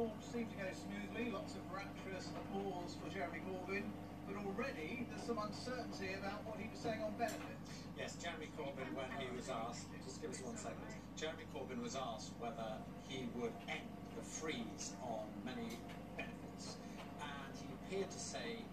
launch seemed to go smoothly, lots of rapturous applause for Jeremy Corbyn, but already there's some uncertainty about what he was saying on benefits. Yes, Jeremy Corbyn, when he was asked, just give us one second. Jeremy Corbyn was asked whether he would end the freeze on many benefits, and he appeared to say.